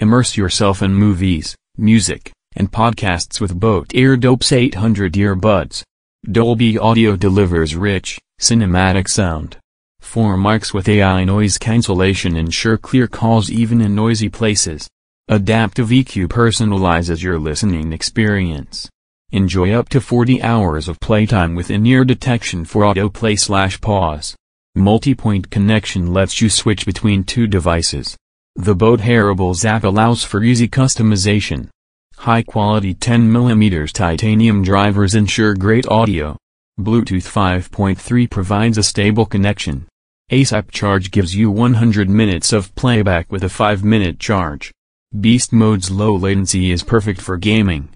Immerse yourself in movies, music, and podcasts with Boat Airdopes 800 earbuds. Dolby Audio delivers rich, cinematic sound. Four mics with AI noise cancellation ensure clear calls even in noisy places. Adaptive EQ personalizes your listening experience. Enjoy up to 40 hours of playtime with in-ear detection for autoplay slash pause. Multi-point connection lets you switch between two devices. The Boat Hearables app allows for easy customization. High-quality 10mm titanium drivers ensure great audio. Bluetooth 5.3 provides a stable connection. ASAP Charge gives you 100 minutes of playback with a 5-minute charge. Beast Mode's low latency is perfect for gaming.